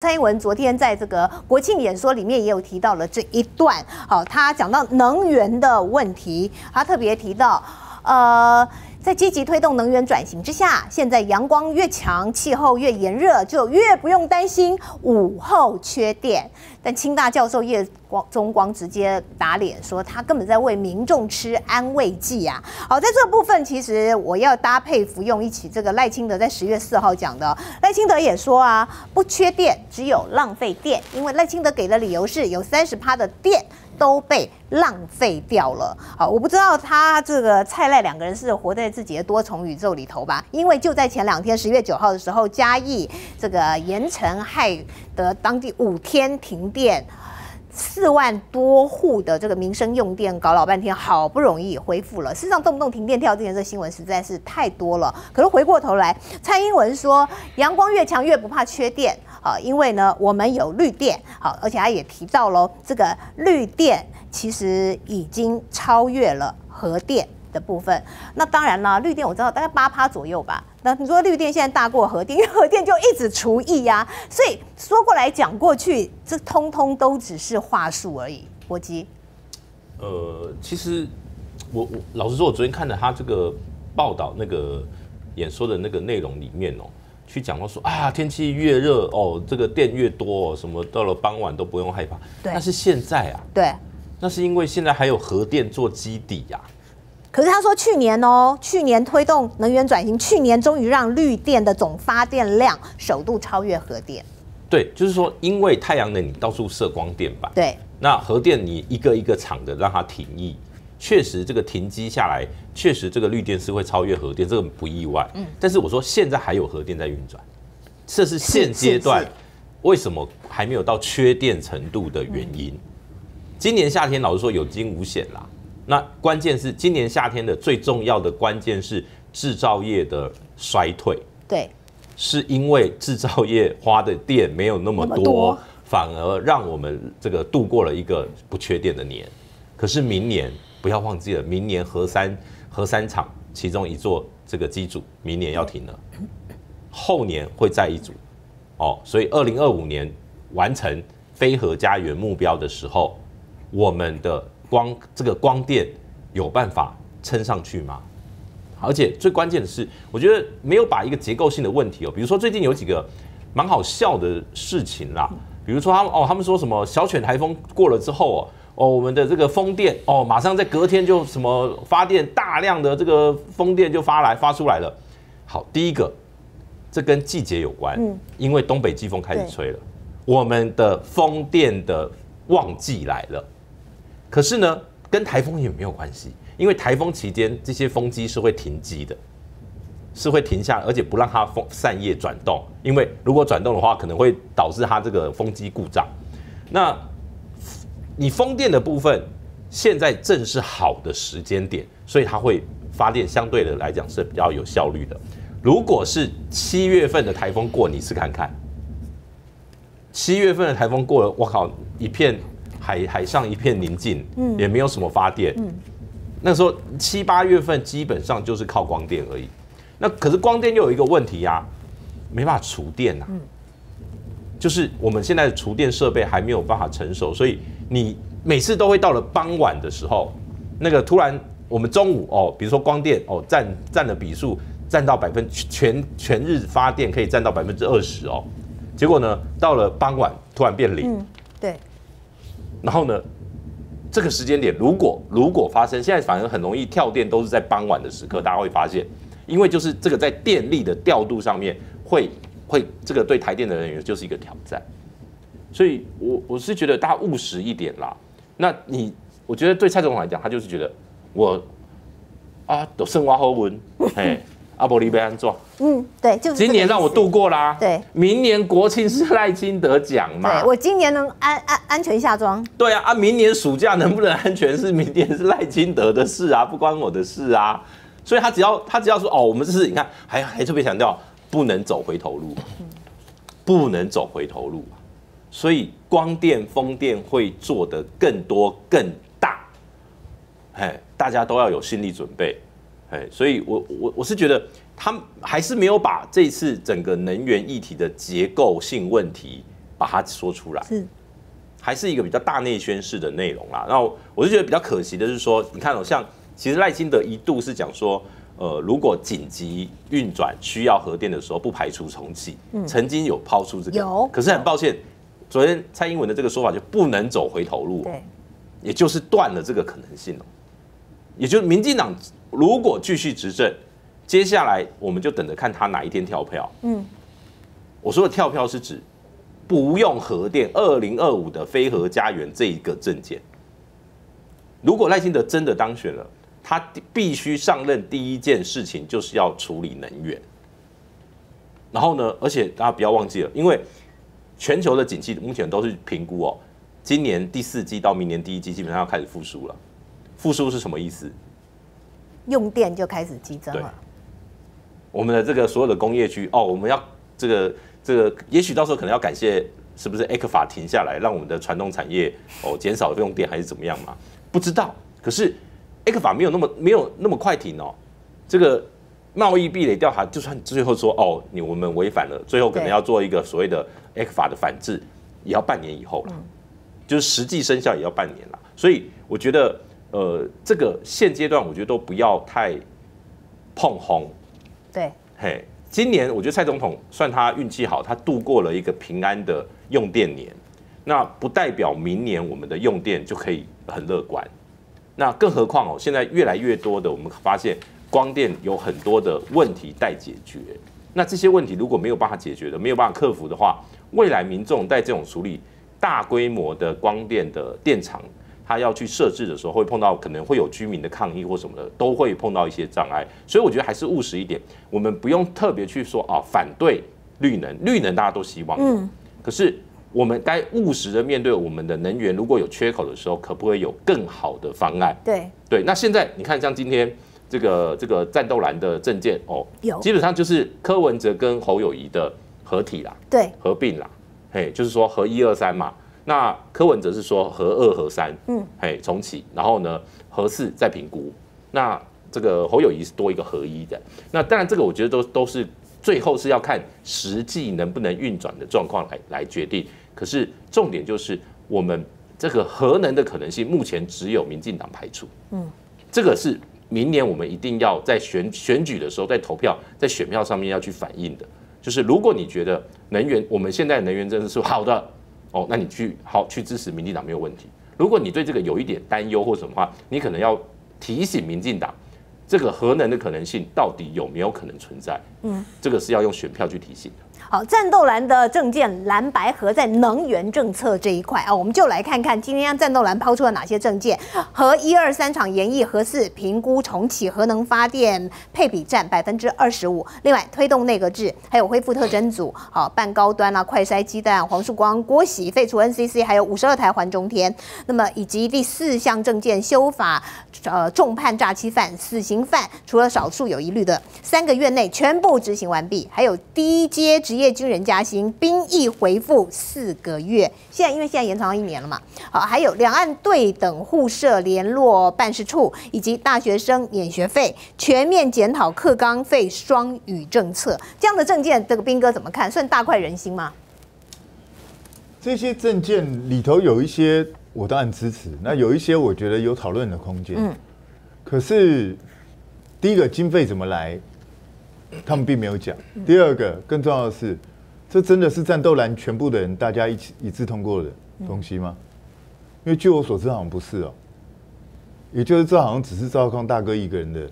蔡英文昨天在这个国庆演说里面也有提到了这一段，好，他讲到能源的问题，他特别提到，呃。在积极推动能源转型之下，现在阳光越强，气候越炎热，就越不用担心午后缺电。但清大教授叶光中光直接打脸说，他根本在为民众吃安慰剂啊！好，在这部分，其实我要搭配服用一起这个赖清德在十月四号讲的，赖清德也说啊，不缺电，只有浪费电，因为赖清德给的理由是有三十趴的电。都被浪费掉了。好，我不知道他这个蔡赖两个人是活在自己的多重宇宙里头吧？因为就在前两天十月九号的时候，嘉义这个盐城害得当地五天停电。四万多户的这个民生用电搞老半天，好不容易恢复了。事实上，动不动停电跳电这新闻实在是太多了。可是回过头来，蔡英文说，阳光越强越不怕缺电啊，因为呢，我们有绿电。好，而且他也提到喽，这个绿电其实已经超越了核电。的部分，那当然了，绿电我知道大概八趴左右吧。那你说绿电现在大过核电，因为核电就一直除役呀，所以说过来讲过去，这通通都只是话术而已。国基，呃，其实我我老实说，我昨天看了他这个报道那个演说的那个内容里面哦，去讲到说啊，天气越热哦，这个电越多，哦什么到了傍晚都不用害怕。对，但是现在啊，对，那是因为现在还有核电做基底呀。可是他说，去年哦，去年推动能源转型，去年终于让绿电的总发电量首度超越核电。对，就是说，因为太阳能你到处射光电板，对，那核电你一个一个厂的让它停役，确实这个停机下来，确实这个绿电是会超越核电，这个不意外。嗯，但是我说现在还有核电在运转，这是现阶段为什么还没有到缺电程度的原因。今年夏天老实说有惊无险啦。那关键是今年夏天的最重要的关键是制造业的衰退，对，是因为制造业花的电没有那么多，反而让我们这个度过了一个不缺电的年。可是明年不要忘记了，明年核三核三厂其中一座这个机组明年要停了，后年会再一组，哦，所以二零二五年完成非核家园目标的时候，我们的。光这个光电有办法撑上去吗？而且最关键的是，我觉得没有把一个结构性的问题哦，比如说最近有几个蛮好笑的事情啦，比如说他们哦，他们说什么小犬台风过了之后哦，哦我们的这个风电哦，马上在隔天就什么发电大量的这个风电就发来发出来了。好，第一个，这跟季节有关，嗯，因为东北季风开始吹了，我们的风电的旺季来了。可是呢，跟台风也没有关系，因为台风期间这些风机是会停机的，是会停下，而且不让它风扇叶转动，因为如果转动的话，可能会导致它这个风机故障。那你风电的部分，现在正是好的时间点，所以它会发电，相对的来讲是比较有效率的。如果是七月份的台风过，你试看看，七月份的台风过了，我靠，一片。海海上一片宁静，嗯，也没有什么发电，嗯，那时候七八月份基本上就是靠光电而已。那可是光电又有一个问题呀，没办法储电呐，嗯，就是我们现在的储电设备还没有办法成熟，所以你每次都会到了傍晚的时候，那个突然我们中午哦，比如说光电哦占占的比数占到百分全全日发电可以占到百分之二十哦，结果呢到了傍晚突然变零，对。然后呢，这个时间点如果如果发生，现在反而很容易跳电，都是在傍晚的时刻，大家会发现，因为就是这个在电力的调度上面会会这个对台电的人员就是一个挑战，所以我我是觉得大家务实一点啦。那你我觉得对蔡总统来讲，他就是觉得我啊都生挖后文，哎。阿伯利被安装，嗯，对，就是今年让我度过啦。对，明年国庆是赖清德奖嘛？对，我今年能安安安全下庄。对啊，啊，明年暑假能不能安全是明年是赖清德的事啊，不关我的事啊。所以他只要他只要说哦，我们这是你看还还特别强调不能走回头路，不能走回头路。所以光电风电会做的更多更大，哎，大家都要有心理准备。哎，所以，我我我是觉得，他还是没有把这次整个能源议题的结构性问题把它说出来，是。还是一个比较大内宣式的内容啦。然后我就觉得比较可惜的是说，你看哦，像其实赖清德一度是讲说，呃，如果紧急运转需要核电的时候，不排除重启，曾经有抛出这个，有。可是很抱歉，昨天蔡英文的这个说法就不能走回头路、哦，对，也就是断了这个可能性哦。也就是民进党如果继续执政，接下来我们就等着看他哪一天跳票。嗯，我说的跳票是指不用核电，二零二五的非核家园这一个证件。如果赖清德真的当选了，他必须上任第一件事情就是要处理能源。然后呢，而且大家不要忘记了，因为全球的景气目前都是评估哦，今年第四季到明年第一季基本上要开始复苏了。复苏是什么意思？用电就开始激增了。我们的这个所有的工业区哦，我们要这个这个，也许到时候可能要感谢是不是 A 克法停下来，让我们的传统产业哦减少用电还是怎么样嘛？不知道。可是 A 克法没有那么没有那么快停哦，这个贸易壁垒调查，就算最后说哦，你我们违反了，最后可能要做一个所谓的 A 克法的反制，也要半年以后了，就是实际生效也要半年了。所以我觉得呃，这个现阶段我觉得都不要太碰红。对，嘿，今年我觉得蔡总统算他运气好，他度过了一个平安的用电年。那不代表明年我们的用电就可以很乐观。那更何况哦，现在越来越多的我们发现光电有很多的问题待解决。那这些问题如果没有办法解决的，没有办法克服的话，未来民众在这种处理大规模的光电的电厂，他要去设置的时候，会碰到可能会有居民的抗议或什么的，都会碰到一些障碍。所以我觉得还是务实一点，我们不用特别去说啊反对绿能，绿能大家都希望，嗯，可是我们该务实的面对我们的能源，如果有缺口的时候，可不可以有更好的方案？对，对，那现在你看，像今天这个这个战斗蓝的证件哦，有基本上就是柯文哲跟侯友谊的合体啦，对，合并啦，嘿，就是说合一二三嘛。那柯文哲是说合二合三，嗯，嘿，重启，然后呢合四再评估。那这个侯友谊是多一个合一的。那当然，这个我觉得都都是最后是要看实际能不能运转的状况来来决定。可是重点就是我们这个核能的可能性，目前只有民进党排除，嗯，这个是明年我们一定要在选选举的时候，在投票在选票上面要去反映的。就是如果你觉得能源我们现在的能源政策是好的，哦，那你去好去支持民进党没有问题。如果你对这个有一点担忧或什么话，你可能要提醒民进党，这个核能的可能性到底有没有可能存在？嗯，这个是要用选票去提醒的。好，战斗蓝的政见蓝白合在能源政策这一块啊，我们就来看看今天战斗蓝抛出了哪些政见。和一二三厂研议，核四评估重启核能发电配比占百分之二十五。另外推动内阁制，还有恢复特征组，好办高端啊，快筛鸡蛋，黄树光、郭喜废除 NCC，还有五十二台环中天。那么以及第四项政见修法，呃重判诈欺犯、死刑犯，除了少数有疑虑的，三个月内全部执行完毕。还有低阶职业军人加薪，兵役回复四个月。现在因为现在延长到一年了嘛，好，还有两岸对等互设联络办事处，以及大学生免学费，全面检讨课纲费双语政策。这样的政见，这个兵哥怎么看？算大快人心吗？这些证件里头有一些我当然支持，那有一些我觉得有讨论的空间。嗯可是第一个经费怎么来，他们并没有讲。第二个更重要的是，这真的是战斗蓝全部的人大家一起一致通过的东西吗？因为据我所知，好像不是哦。也就是这好像只是赵康大哥一个人的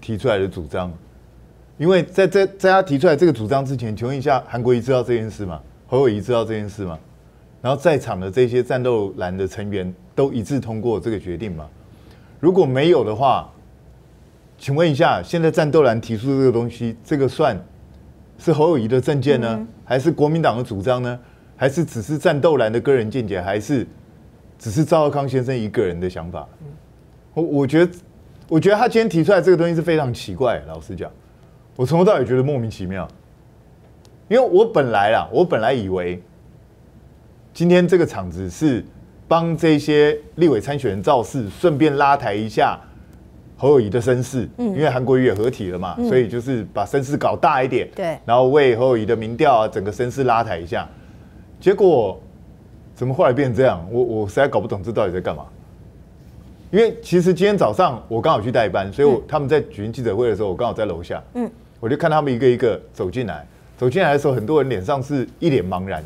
提出来的主张。因为在在在他提出来这个主张之前，请问一下，韩国瑜知道这件事吗？侯友谊知道这件事吗？然后在场的这些战斗蓝的成员都一致通过这个决定吗？如果没有的话，请问一下，现在战斗蓝提出这个东西，这个算是侯友谊的政见呢，还是国民党的主张呢？还是只是战斗蓝的个人见解，还是只是赵少康先生一个人的想法？我我觉得，我觉得他今天提出来这个东西是非常奇怪。老实讲，我从头到尾觉得莫名其妙。因为我本来啊，我本来以为今天这个场子是帮这些立委参选人造势，顺便拉抬一下侯友谊的声势。因为韩国瑜也合体了嘛，所以就是把声势搞大一点。对然后为侯友谊的民调啊，整个声势拉抬一下。结果怎么后来变成这样？我我实在搞不懂这到底在干嘛。因为其实今天早上我刚好去代班，所以我他们在举行记者会的时候，我刚好在楼下，嗯，我就看他们一个一个走进来，走进来的时候，很多人脸上是一脸茫然，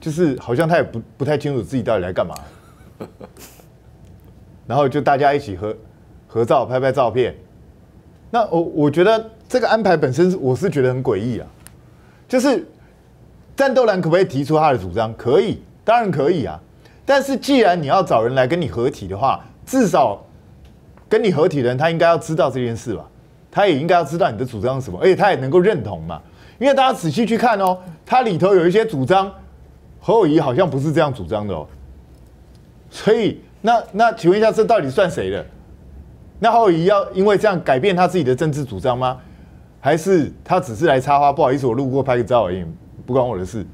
就是好像他也不不太清楚自己到底来干嘛，然后就大家一起合合照、拍拍照片。那我我觉得这个安排本身我是觉得很诡异啊，就是战斗蓝可不可以提出他的主张？可以，当然可以啊。但是既然你要找人来跟你合体的话，至少跟你合体的人他应该要知道这件事吧？他也应该要知道你的主张是什么，而且他也能够认同嘛。因为大家仔细去看哦，它里头有一些主张，何友谊好像不是这样主张的哦。所以那那请问一下，这到底算谁的？那何友谊要因为这样改变他自己的政治主张吗？还是他只是来插花？不好意思，我路过拍个照而已，不关我的事。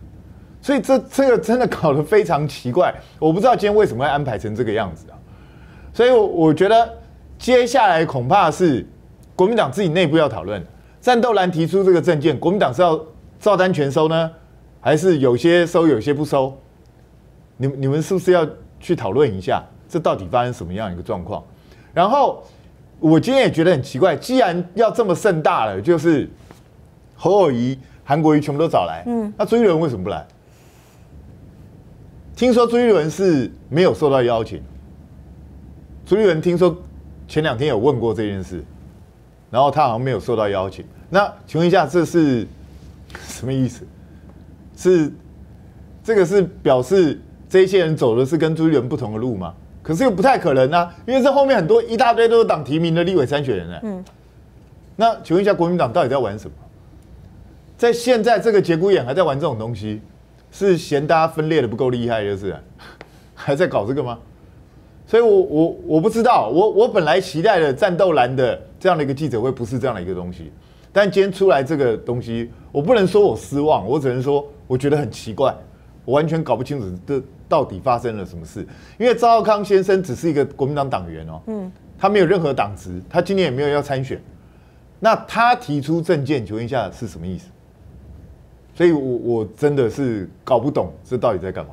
所以这这个真的搞得非常奇怪，我不知道今天为什么会安排成这个样子啊。所以我我觉得接下来恐怕是国民党自己内部要讨论。战斗蓝提出这个证件，国民党是要照单全收呢，还是有些收有些不收？你们你们是不是要去讨论一下，这到底发生什么样一个状况？然后我今天也觉得很奇怪，既然要这么盛大了，就是侯友谊、韩国瑜全部都找来，嗯，那朱一伦为什么不来？听说朱一伦是没有受到邀请，朱一伦听说前两天有问过这件事。然后他好像没有受到邀请，那请问一下，这是什么意思？是这个是表示这些人走的是跟朱一伦不同的路吗？可是又不太可能啊，因为这后面很多一大堆都是党提名的立委参选人呢。嗯，那请问一下，国民党到底在玩什么？在现在这个节骨眼还在玩这种东西，是嫌大家分裂的不够厉害，就是 还在搞这个吗？所以，我我我不知道，我我本来期待的战斗蓝的这样的一个记者会不是这样的一个东西，但今天出来这个东西，我不能说我失望，我只能说我觉得很奇怪，我完全搞不清楚这到底发生了什么事。因为赵少康先生只是一个国民党党员哦，嗯，他没有任何党职，他今年也没有要参选，那他提出政见，求问一下是什么意思？所以我我真的是搞不懂这到底在干嘛。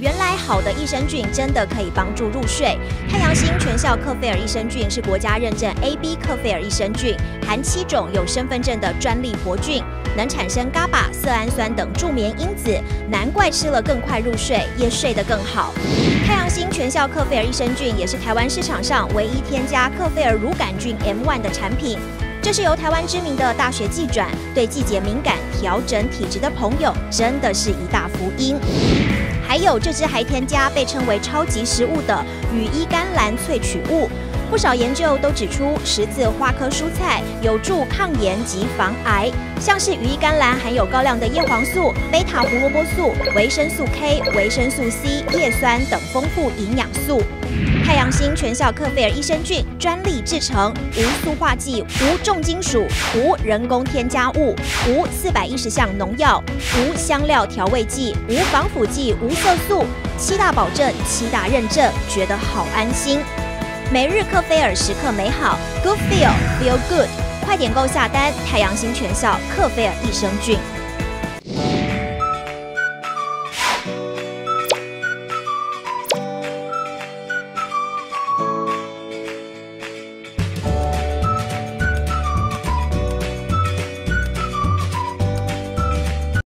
原来好的益生菌真的可以帮助入睡。太阳星全效克菲尔益生菌是国家认证 AB 克菲尔益生菌，含七种有身份证的专利活菌，能产生伽巴、色氨酸等助眠因子，难怪吃了更快入睡，也睡得更好。太阳星全效克菲尔益生菌也是台湾市场上唯一添加克菲尔乳杆菌 M1 的产品，这是由台湾知名的大学季转，对季节敏感、调整体质的朋友，真的是一大福音。还有这支还添加被称为超级食物的羽衣甘蓝萃取物，不少研究都指出十字花科蔬菜有助抗炎及防癌，像是羽衣甘蓝含有高量的叶黄素、贝塔胡萝卜素、维生素 K、维生素 C、叶酸等丰富营养素。太阳星全效克菲尔益生菌专利制成，无塑化剂、无重金属、无人工添加物、无四百一十项农药、无香料调味剂、无防腐剂、无色素，七大保证、七大认证，觉得好安心。每日克菲尔时刻美好，Good Feel Feel Good，快点购下单！太阳星全效克菲尔益生菌。